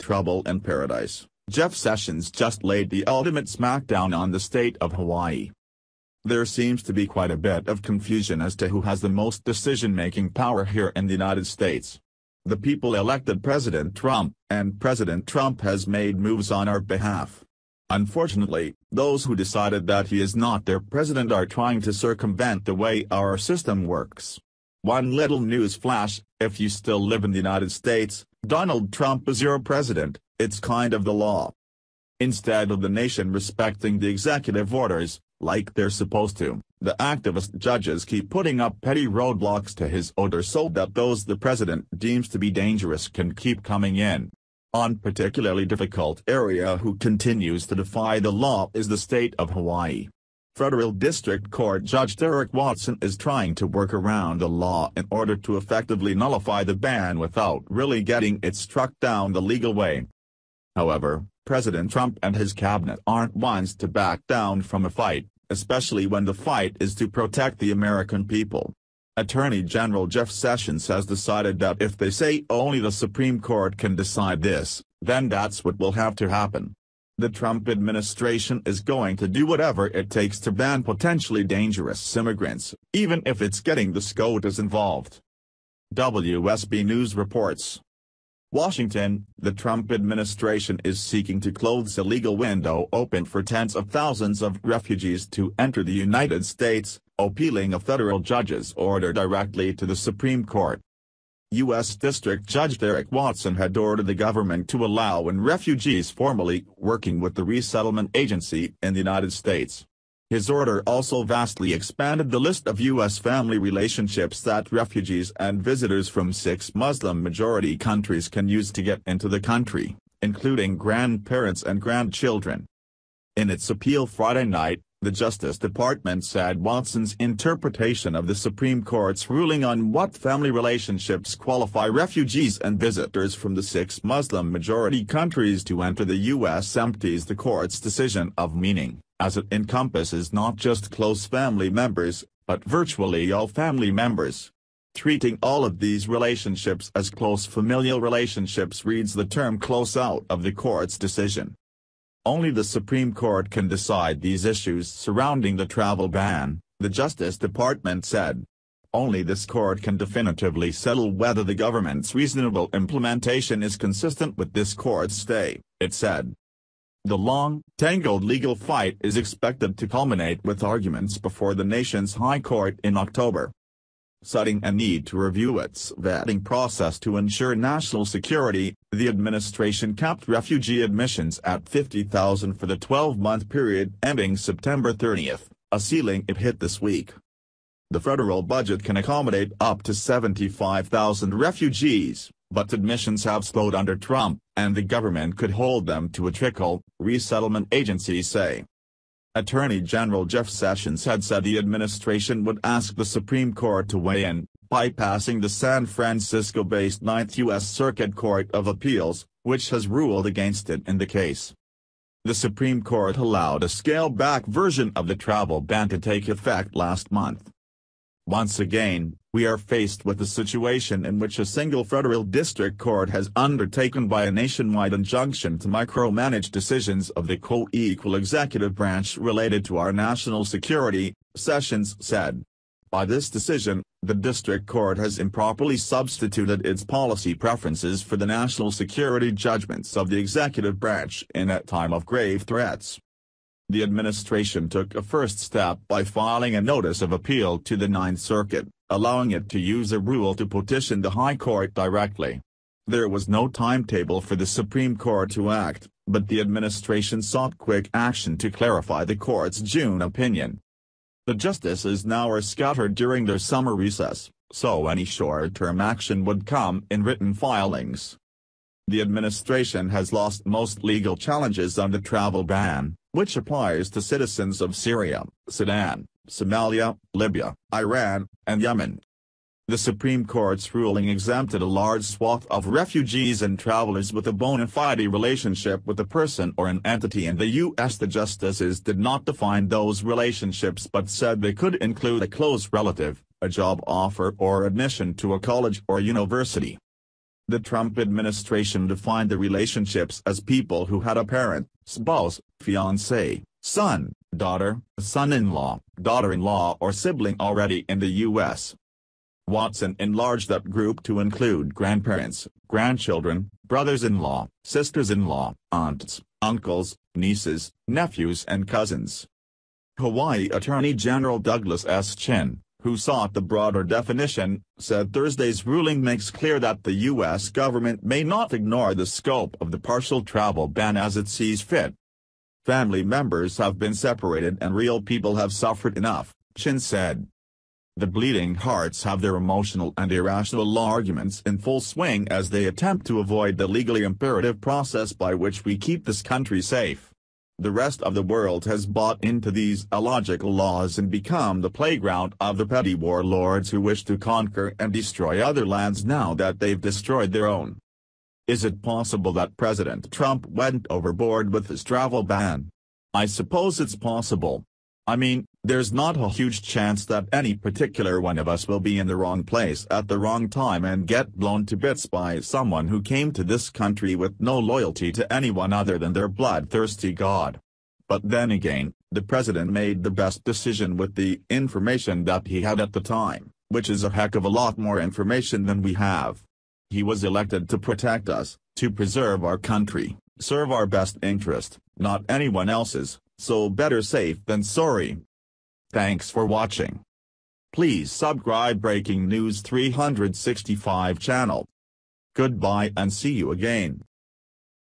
trouble in paradise, Jeff Sessions just laid the ultimate smackdown on the state of Hawaii. There seems to be quite a bit of confusion as to who has the most decision-making power here in the United States. The people elected President Trump, and President Trump has made moves on our behalf. Unfortunately, those who decided that he is not their president are trying to circumvent the way our system works. One little news flash, if you still live in the United States, Donald Trump is your president, it's kind of the law. Instead of the nation respecting the executive orders, like they're supposed to, the activist judges keep putting up petty roadblocks to his order so that those the president deems to be dangerous can keep coming in. On particularly difficult area who continues to defy the law is the state of Hawaii. Federal District Court Judge Derrick Watson is trying to work around the law in order to effectively nullify the ban without really getting it struck down the legal way. However, President Trump and his cabinet aren't ones to back down from a fight, especially when the fight is to protect the American people. Attorney General Jeff Sessions has decided that if they say only the Supreme Court can decide this, then that's what will have to happen. The Trump administration is going to do whatever it takes to ban potentially dangerous immigrants, even if it's getting the SCOTUS involved. WSB News reports. Washington, the Trump administration is seeking to close a legal window open for tens of thousands of refugees to enter the United States, appealing a federal judge's order directly to the Supreme Court. U.S. District Judge Derrick Watson had ordered the government to allow in refugees formally working with the Resettlement Agency in the United States. His order also vastly expanded the list of U.S. family relationships that refugees and visitors from six Muslim-majority countries can use to get into the country, including grandparents and grandchildren. In its appeal Friday night, the Justice Department said Watson's interpretation of the Supreme Court's ruling on what family relationships qualify refugees and visitors from the six Muslim-majority countries to enter the U.S. empties the court's decision of meaning as it encompasses not just close family members, but virtually all family members. Treating all of these relationships as close familial relationships reads the term close out of the court's decision. Only the Supreme Court can decide these issues surrounding the travel ban, the Justice Department said. Only this court can definitively settle whether the government's reasonable implementation is consistent with this court's stay, it said. The long, tangled legal fight is expected to culminate with arguments before the nation's High Court in October. Citing a need to review its vetting process to ensure national security, the administration capped refugee admissions at 50,000 for the 12-month period ending September 30, a ceiling it hit this week. The federal budget can accommodate up to 75,000 refugees, but admissions have slowed under Trump, and the government could hold them to a trickle, resettlement agencies say. Attorney General Jeff Sessions had said the administration would ask the Supreme Court to weigh in, bypassing the San Francisco-based Ninth U.S. Circuit Court of Appeals, which has ruled against it in the case. The Supreme Court allowed a scaled-back version of the travel ban to take effect last month. Once again, we are faced with a situation in which a single federal district court has undertaken by a nationwide injunction to micromanage decisions of the co-equal executive branch related to our national security, Sessions said. By this decision, the district court has improperly substituted its policy preferences for the national security judgments of the executive branch in a time of grave threats the administration took a first step by filing a notice of appeal to the Ninth Circuit, allowing it to use a rule to petition the High Court directly. There was no timetable for the Supreme Court to act, but the administration sought quick action to clarify the court's June opinion. The justices now are scattered during their summer recess, so any short-term action would come in written filings. The administration has lost most legal challenges on the travel ban, which applies to citizens of Syria, Sudan, Somalia, Libya, Iran, and Yemen. The Supreme Court's ruling exempted a large swath of refugees and travelers with a bona fide relationship with a person or an entity in the U.S. The justices did not define those relationships but said they could include a close relative, a job offer or admission to a college or university. The Trump administration defined the relationships as people who had a parent, spouse, fiancé, son, daughter, son-in-law, daughter-in-law or sibling already in the U.S. Watson enlarged that group to include grandparents, grandchildren, brothers-in-law, sisters-in-law, aunts, uncles, nieces, nephews and cousins. Hawaii Attorney General Douglas S. Chin, who sought the broader definition, said Thursday's ruling makes clear that the U.S. government may not ignore the scope of the partial travel ban as it sees fit. Family members have been separated and real people have suffered enough, Chin said. The bleeding hearts have their emotional and irrational arguments in full swing as they attempt to avoid the legally imperative process by which we keep this country safe. The rest of the world has bought into these illogical laws and become the playground of the petty warlords who wish to conquer and destroy other lands now that they've destroyed their own. Is it possible that President Trump went overboard with his travel ban? I suppose it's possible. I mean, there's not a huge chance that any particular one of us will be in the wrong place at the wrong time and get blown to bits by someone who came to this country with no loyalty to anyone other than their bloodthirsty God. But then again, the president made the best decision with the information that he had at the time, which is a heck of a lot more information than we have. He was elected to protect us, to preserve our country, serve our best interest, not anyone else's, so better safe than sorry. Thanks for watching. Please subscribe Breaking News 365 channel. Goodbye and see you again.